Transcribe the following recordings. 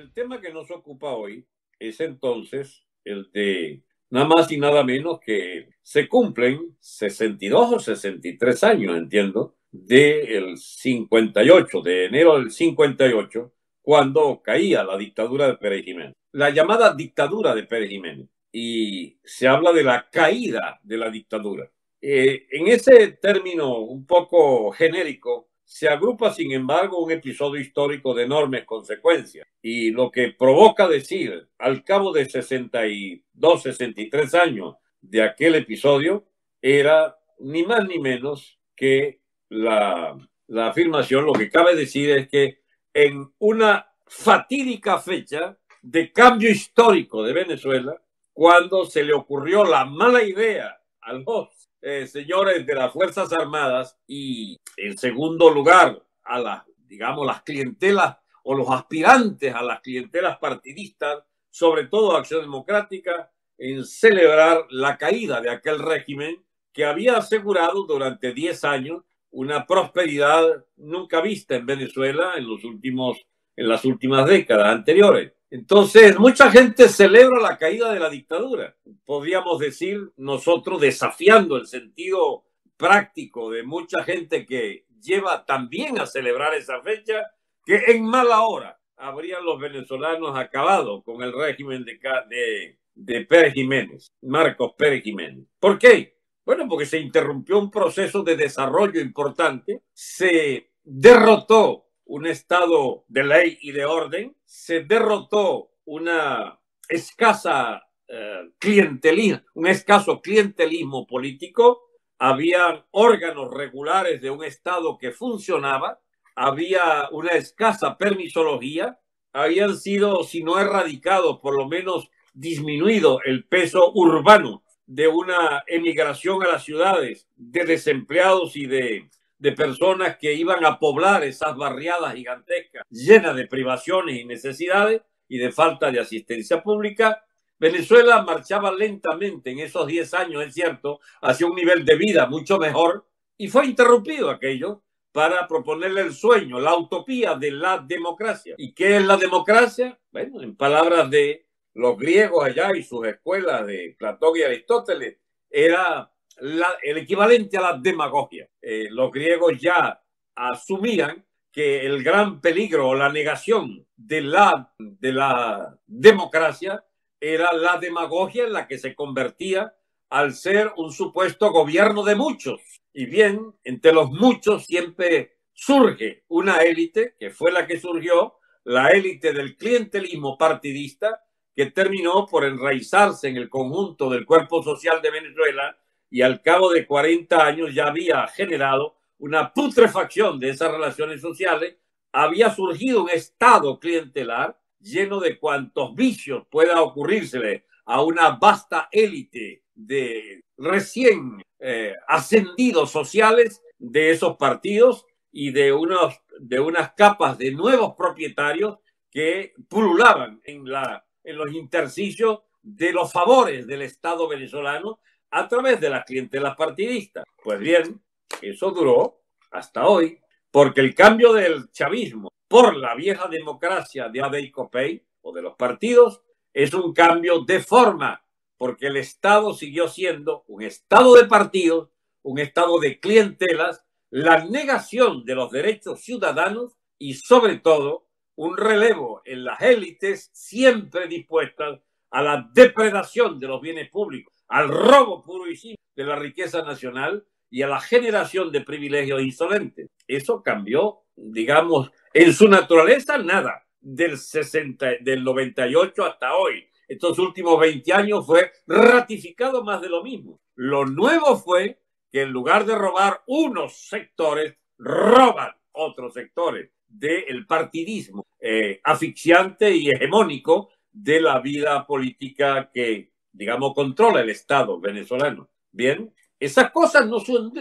el tema que nos ocupa hoy es entonces el de nada más y nada menos que se cumplen 62 o 63 años, entiendo, del 58, de enero del 58, cuando caía la dictadura de Pérez Jiménez. La llamada dictadura de Pérez Jiménez. Y se habla de la caída de la dictadura. Eh, en ese término un poco genérico, se agrupa, sin embargo, un episodio histórico de enormes consecuencias. Y lo que provoca decir, al cabo de 62, 63 años de aquel episodio, era ni más ni menos que la, afirmación, lo que cabe decir es que en una fatídica fecha de cambio histórico de Venezuela, cuando se le ocurrió la mala idea a los eh, señores de las Fuerzas Armadas y en segundo lugar a las, digamos, las clientelas o los aspirantes a las clientelas partidistas, sobre todo Acción Democrática, en celebrar la caída de aquel régimen que había asegurado durante 10 años una prosperidad nunca vista en Venezuela en los últimos en las últimas décadas anteriores. Entonces, mucha gente celebra la caída de la dictadura. Podríamos decir nosotros desafiando el sentido práctico de mucha gente que lleva también a celebrar esa fecha, que en mala hora habrían los venezolanos acabado con el régimen de, de, de Pérez Jiménez, Marcos Pérez Jiménez. ¿Por qué? Bueno, porque se interrumpió un proceso de desarrollo importante, se derrotó un estado de ley y de orden, se derrotó una escasa eh, un escaso clientelismo político, había órganos regulares de un estado que funcionaba, había una escasa permisología, habían sido, si no erradicados, por lo menos disminuido el peso urbano de una emigración a las ciudades de desempleados y de de personas que iban a poblar esas barriadas gigantescas llenas de privaciones y necesidades y de falta de asistencia pública. Venezuela marchaba lentamente en esos 10 años, es cierto, hacia un nivel de vida mucho mejor y fue interrumpido aquello para proponerle el sueño, la utopía de la democracia. ¿Y qué es la democracia? Bueno, en palabras de los griegos allá y sus escuelas de Platón y Aristóteles, era el equivalente a la demagogia. Eh, los griegos ya asumían que el gran peligro o la negación de la, de la democracia era la demagogia en la que se convertía al ser un supuesto gobierno de muchos. Y bien, entre los muchos siempre surge una élite, que fue la que surgió, la élite del clientelismo partidista, que terminó por enraizarse en el conjunto del cuerpo social de Venezuela y al cabo de 40 años ya había generado una putrefacción de esas relaciones sociales, había surgido un estado clientelar lleno de cuantos vicios pueda ocurrírsele a una vasta élite de recién eh, ascendidos sociales de esos partidos y de, unos, de unas capas de nuevos propietarios que pululaban en, la, en los intersticios de los favores del Estado venezolano a través de las clientelas partidistas. Pues bien, eso duró hasta hoy, porque el cambio del chavismo por la vieja democracia de Abel Copey o de los partidos es un cambio de forma, porque el Estado siguió siendo un Estado de partidos, un Estado de clientelas, la negación de los derechos ciudadanos y sobre todo un relevo en las élites siempre dispuestas a la depredación de los bienes públicos al robo puro y simple de la riqueza nacional y a la generación de privilegios insolentes. Eso cambió, digamos, en su naturaleza nada, del, 60, del 98 hasta hoy. Estos últimos 20 años fue ratificado más de lo mismo. Lo nuevo fue que en lugar de robar unos sectores, roban otros sectores del partidismo eh, asfixiante y hegemónico de la vida política que digamos, controla el Estado venezolano. Bien, esas cosas no son,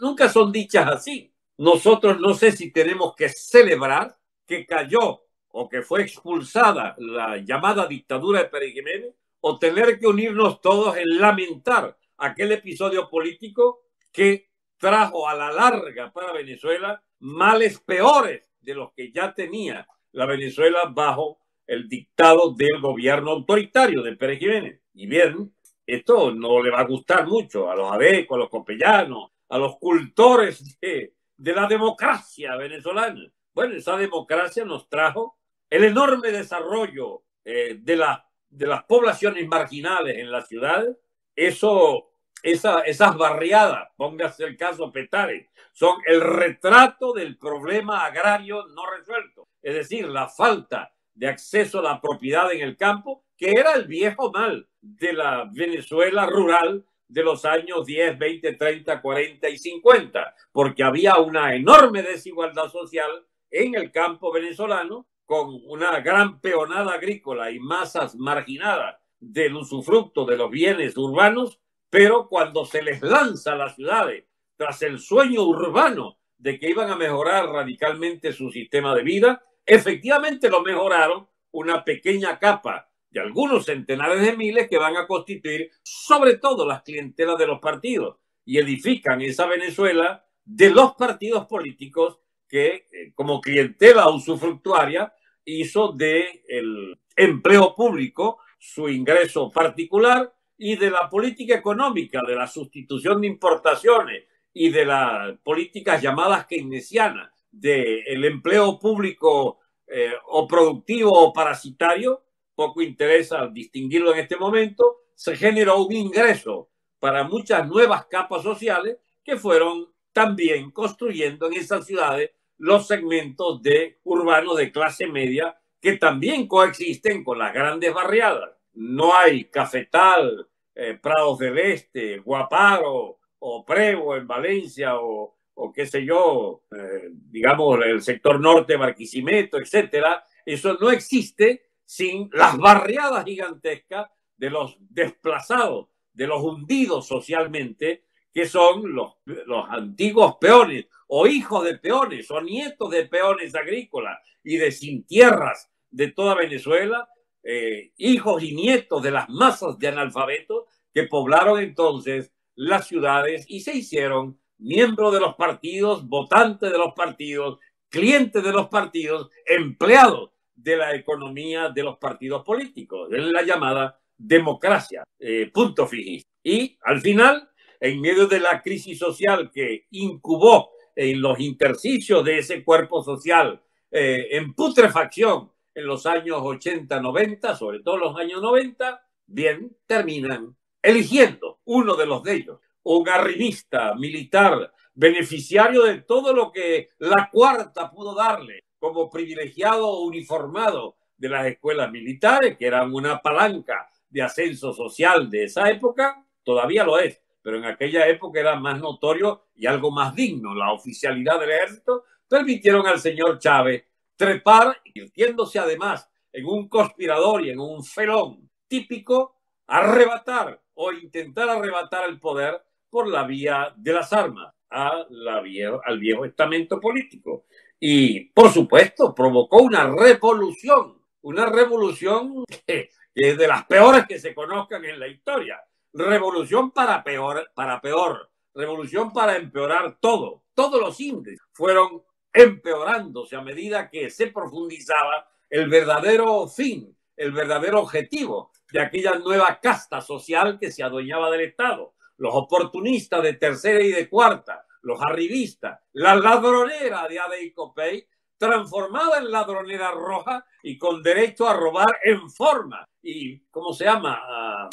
nunca son dichas así. Nosotros no sé si tenemos que celebrar que cayó o que fue expulsada la llamada dictadura de Pérez Jiménez o tener que unirnos todos en lamentar aquel episodio político que trajo a la larga para Venezuela males peores de los que ya tenía la Venezuela bajo el dictado del gobierno autoritario de Pérez Jiménez. Y bien, esto no le va a gustar mucho a los adecos, a los copellanos, a los cultores de, de la democracia venezolana. Bueno, esa democracia nos trajo el enorme desarrollo eh, de, la, de las poblaciones marginales en la ciudad. Eso, esa, esas barriadas, póngase el caso Petare, son el retrato del problema agrario no resuelto. Es decir, la falta de acceso a la propiedad en el campo, que era el viejo mal de la Venezuela rural de los años 10, 20, 30, 40 y 50, porque había una enorme desigualdad social en el campo venezolano, con una gran peonada agrícola y masas marginadas del usufructo de los bienes urbanos, pero cuando se les lanza a las ciudades tras el sueño urbano de que iban a mejorar radicalmente su sistema de vida, efectivamente lo mejoraron una pequeña capa de algunos centenares de miles que van a constituir sobre todo las clientelas de los partidos y edifican esa Venezuela de los partidos políticos que eh, como clientela usufructuaria hizo de el empleo público su ingreso particular y de la política económica, de la sustitución de importaciones y de las políticas llamadas keynesianas, del empleo público eh, o productivo o parasitario, poco interesa distinguirlo en este momento, se generó un ingreso para muchas nuevas capas sociales que fueron también construyendo en esas ciudades los segmentos de urbanos de clase media que también coexisten con las grandes barriadas. No hay Cafetal, eh, Prados del Este, Guaparo o Prevo en Valencia o, o qué sé yo, eh, digamos el sector norte, Barquisimeto, etcétera. Eso no existe sin las barriadas gigantescas de los desplazados, de los hundidos socialmente, que son los, los antiguos peones o hijos de peones o nietos de peones agrícolas y de sin tierras de toda Venezuela, eh, hijos y nietos de las masas de analfabetos que poblaron entonces las ciudades y se hicieron miembros de los partidos, votantes de los partidos, clientes de los partidos, empleados de la economía de los partidos políticos, de la llamada democracia, eh, punto fijista. Y al final, en medio de la crisis social que incubó en los intersticios de ese cuerpo social eh, en putrefacción en los años 80, 90, sobre todo los años 90, bien, terminan eligiendo uno de los de ellos, un arribista militar beneficiario de todo lo que la cuarta pudo darle como privilegiado uniformado de las escuelas militares, que eran una palanca de ascenso social de esa época, todavía lo es, pero en aquella época era más notorio y algo más digno. La oficialidad del ejército permitieron al señor Chávez trepar, invirtiéndose además en un conspirador y en un felón típico, arrebatar o intentar arrebatar el poder por la vía de las armas al viejo estamento político. Y, por supuesto, provocó una revolución, una revolución que es de las peores que se conozcan en la historia revolución para peor, para peor, revolución para empeorar todo. Todos los índices fueron empeorándose a medida que se profundizaba el verdadero fin, el verdadero objetivo de aquella nueva casta social que se adueñaba del Estado. Los oportunistas de tercera y de cuarta, los arribistas, la ladronera de Ade y Copey, transformada en ladronera roja y con derecho a robar en forma y, ¿cómo se llama? Ah,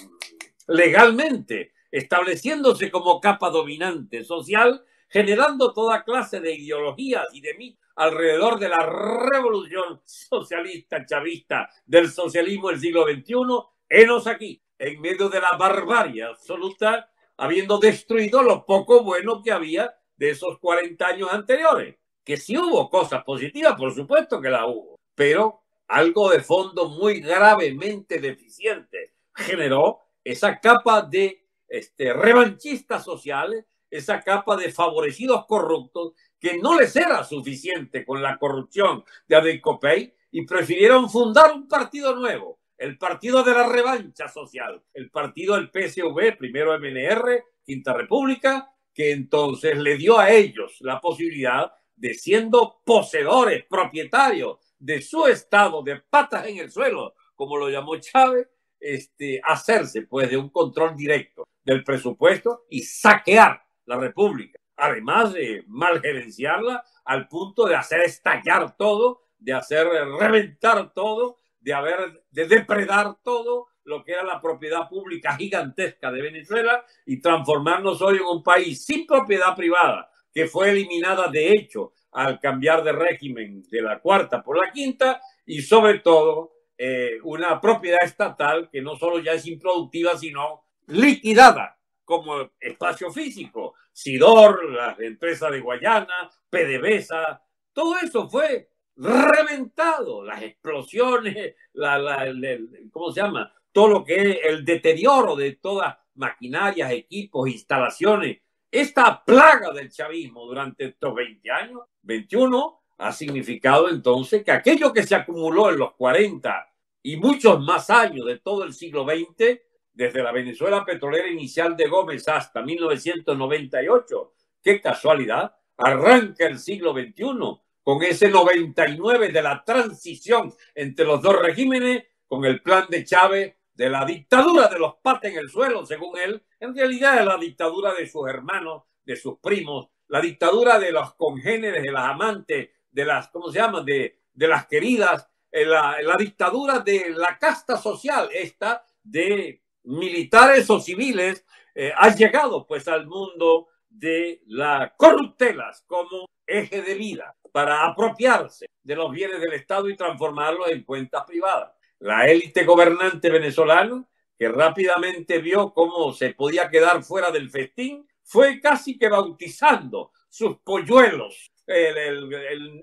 legalmente, estableciéndose como capa dominante social, generando toda clase de ideologías y de mí alrededor de la revolución socialista chavista del socialismo del siglo XXI, enos aquí, en medio de la barbarie absoluta, habiendo destruido lo poco bueno que había de esos 40 años anteriores. Que si hubo cosas positivas, por supuesto que la hubo, pero algo de fondo muy gravemente deficiente generó esa capa de este, revanchistas sociales, esa capa de favorecidos corruptos que no les era suficiente con la corrupción de Adecopey y prefirieron fundar un partido nuevo, el Partido de la Revancha Social, el partido del PSV, primero MNR, Quinta República, que entonces le dio a ellos la posibilidad de siendo poseedores, propietarios de su estado, de patas en el suelo, como lo llamó Chávez, este, hacerse pues de un control directo del presupuesto y saquear la República, además de mal gerenciarla al punto de hacer estallar todo, de hacer reventar todo, de haber de depredar todo lo que era la propiedad pública gigantesca de Venezuela y transformarnos hoy en un país sin propiedad privada, que fue eliminada de hecho al cambiar de régimen de la cuarta por la quinta y sobre todo eh, una propiedad estatal que no solo ya es improductiva, sino liquidada como espacio físico. Sidor, la empresa de Guayana, PDVSA, todo eso fue reventado. Las explosiones, la, la, ¿cómo se llama? Todo lo que es el deterioro de todas maquinarias, equipos, instalaciones. Esta plaga del chavismo durante estos 20 años, 21, ha significado entonces que aquello que se acumuló en los 40 y muchos más años de todo el siglo XX, desde la Venezuela petrolera inicial de Gómez hasta 1998, qué casualidad, arranca el siglo XXI con ese 99 de la transición entre los dos regímenes, con el plan de Chávez de la dictadura de los pates en el suelo, según él, en realidad es la dictadura de sus hermanos, de sus primos, la dictadura de los congéneres, de las amantes, de las, ¿cómo se llama?, de, de las queridas, eh, la, dictadura de la casta social, esta de militares o civiles, eh, ha llegado pues al mundo de las corruptelas como eje de vida para apropiarse de los bienes del Estado y transformarlos en cuentas privadas. La élite gobernante venezolana, que rápidamente vio cómo se podía quedar fuera del festín, fue casi que bautizando sus polluelos. El,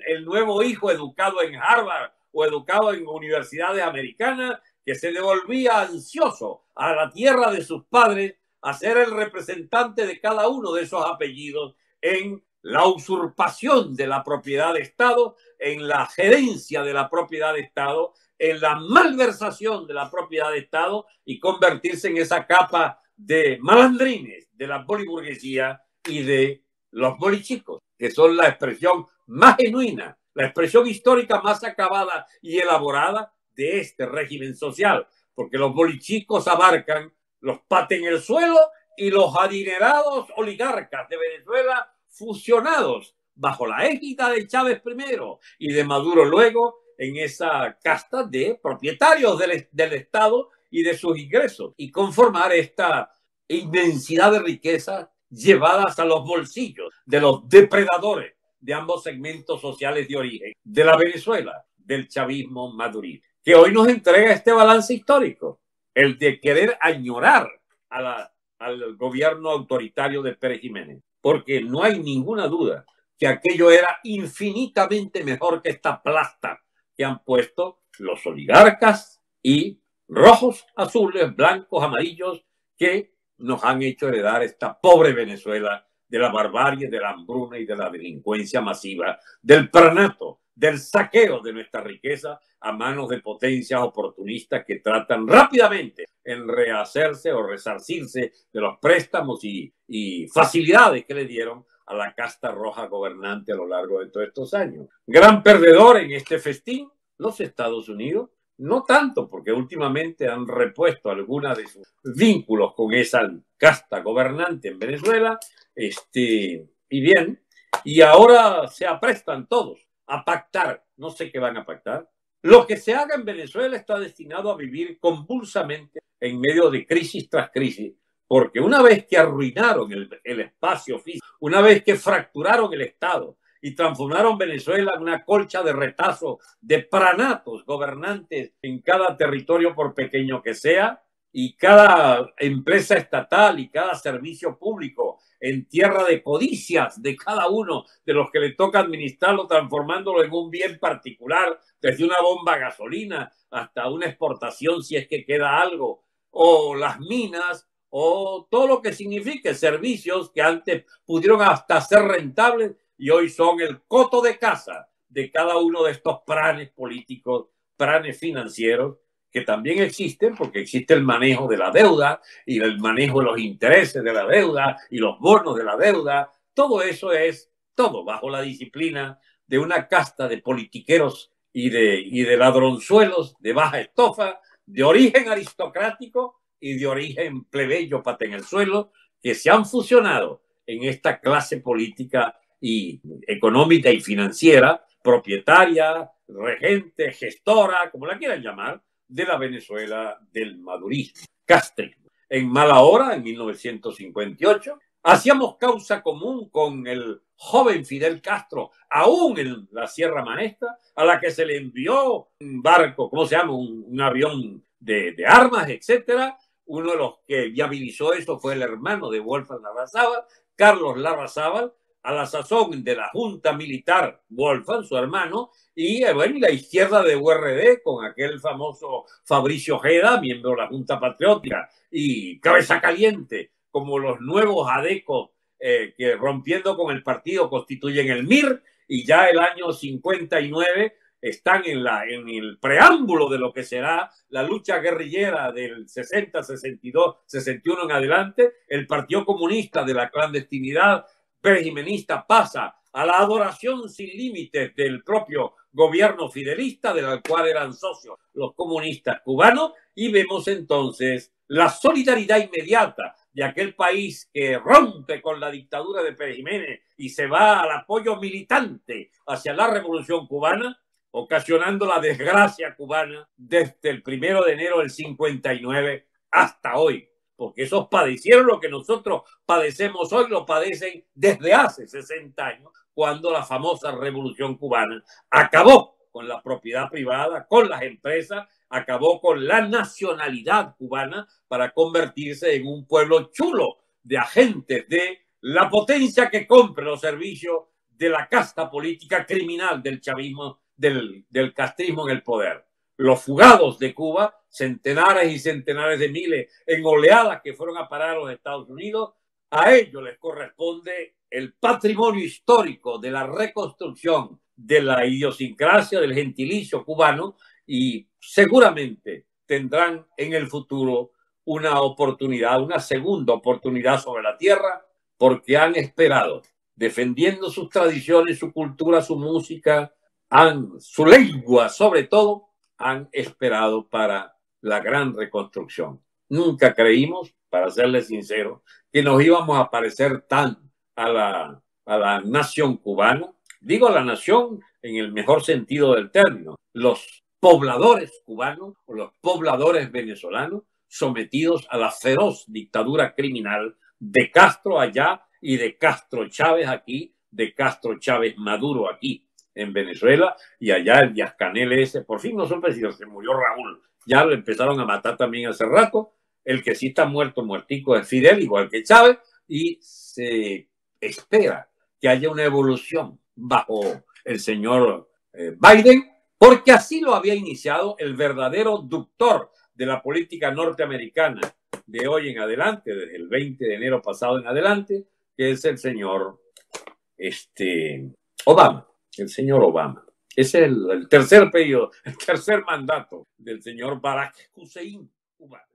el, nuevo hijo educado en Harvard o educado en universidades americanas que se devolvía ansioso a la tierra de sus padres a ser el representante de cada uno de esos apellidos en la usurpación de la propiedad de Estado, en la gerencia de la propiedad de Estado, en la malversación de la propiedad de Estado y convertirse en esa capa de malandrines de la boliburguesía y de los bolichicos, que son la expresión más genuina, la expresión histórica más acabada y elaborada de este régimen social, porque los bolichicos abarcan los paten en el suelo y los adinerados oligarcas de Venezuela fusionados bajo la égida de Chávez primero y de Maduro luego en esa casta de propietarios del, Estado y de sus ingresos y conformar esta inmensidad de riqueza llevadas a los bolsillos de los depredadores de ambos segmentos sociales de origen de la Venezuela, del chavismo madurista, que hoy nos entrega este balance histórico, el de querer añorar al gobierno autoritario de Pérez Jiménez, porque no hay ninguna duda que aquello era infinitamente mejor que esta plasta que han puesto los oligarcas y rojos, azules, blancos, amarillos, que nos han hecho heredar esta pobre Venezuela de la barbarie, de la hambruna y de la delincuencia masiva, del pranato, del saqueo de nuestra riqueza a manos de potencias oportunistas que tratan rápidamente en rehacerse o resarcirse de los préstamos y, facilidades que le dieron a la casta roja gobernante a lo largo de todos estos años. Gran perdedor en este festín, los Estados Unidos, no tanto, porque últimamente han repuesto algunos de sus vínculos con esa casta gobernante en Venezuela, este, y bien, y ahora se aprestan todos a pactar, no sé qué van a pactar. Lo que se haga en Venezuela está destinado a vivir convulsamente en medio de crisis tras crisis, porque una vez que arruinaron el, el espacio físico, una vez que fracturaron el Estado, y transformaron Venezuela en una colcha de retazo de pranatos gobernantes en cada territorio, por pequeño que sea, y cada empresa estatal y cada servicio público en tierra de codicias de cada uno de los que le toca administrarlo, transformándolo en un bien particular, desde una bomba a gasolina hasta una exportación si es que queda algo, o las minas, o todo lo que signifique servicios que antes pudieron hasta ser rentables y hoy son el coto de casa de cada uno de estos planes políticos, planes financieros, que también existen porque existe el manejo de la deuda y el manejo de los intereses de la deuda y los bonos de la deuda. Todo eso es todo bajo la disciplina de una casta de politiqueros y de, y de ladronzuelos de baja estofa, de origen aristocrático y de origen plebeyo pata en el suelo, que se han fusionado en esta clase política y económica y financiera, propietaria, regente, gestora, como la quieran llamar, de la Venezuela del madurismo, castrismo. En mala hora, en 1958, hacíamos causa común con el joven Fidel Castro, aún en la Sierra Maestra, a la que se le envió un barco, ¿cómo se llama? Un, avión de, de, armas, etcétera. Uno de los que viabilizó eso fue el hermano de Wolfgang Larrazábal, Carlos Larrazábal, a la sazón de la Junta Militar, Wolfgang, su hermano, y eh, bueno, la izquierda de URD con aquel famoso Fabricio Ojeda, miembro de la Junta Patriótica, y Cabeza Caliente, como los nuevos adecos eh, que rompiendo con el partido constituyen el MIR, y ya el año 59 están en, la, en el preámbulo de lo que será la lucha guerrillera del 60, 62, 61 en adelante, el Partido Comunista de la clandestinidad perjimenista pasa a la adoración sin límites del propio gobierno fidelista, del cual eran socios los comunistas cubanos, y vemos entonces la solidaridad inmediata de aquel país que rompe con la dictadura de Pérez Jiménez y se va al apoyo militante hacia la revolución cubana, ocasionando la desgracia cubana desde el primero de enero del 59 hasta hoy porque esos padecieron lo que nosotros padecemos hoy, lo padecen desde hace 60 años, cuando la famosa revolución cubana acabó con la propiedad privada, con las empresas, acabó con la nacionalidad cubana para convertirse en un pueblo chulo de agentes de la potencia que compre los servicios de la casta política criminal del chavismo, del, del castrismo en el poder. Los fugados de Cuba, centenares y centenares de miles en oleadas que fueron a parar a los Estados Unidos, a ellos les corresponde el patrimonio histórico de la reconstrucción de la idiosincrasia del gentilicio cubano y seguramente tendrán en el futuro una oportunidad, una segunda oportunidad sobre la tierra, porque han esperado, defendiendo sus tradiciones, su cultura, su música, han, su lengua sobre todo, han esperado para la gran reconstrucción. Nunca creímos, para serles sincero, que nos íbamos a parecer tan a la, a la nación cubana. Digo la nación en el mejor sentido del término. Los pobladores cubanos o los pobladores venezolanos sometidos a la feroz dictadura criminal de Castro allá y de Castro Chávez aquí, de Castro Chávez Maduro aquí en Venezuela y allá el Díaz Canel ese, por fin no son presidentes, se murió Raúl, ya lo empezaron a matar también hace rato, el que sí está muerto, muertico es Fidel, igual que Chávez, y se espera que haya una evolución bajo el señor eh, Biden, porque así lo había iniciado el verdadero doctor de la política norteamericana de hoy en adelante, desde el 20 de enero pasado en adelante, que es el señor este, Obama el señor Obama. Es el, tercer periodo, el tercer mandato del señor Barack Hussein Obama.